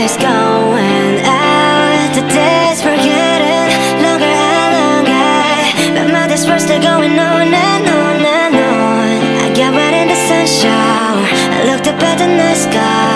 is going out. The days were getting longer and longer. But my days were still going on and on and on. I got wet in the sun shower I looked up at the night sky.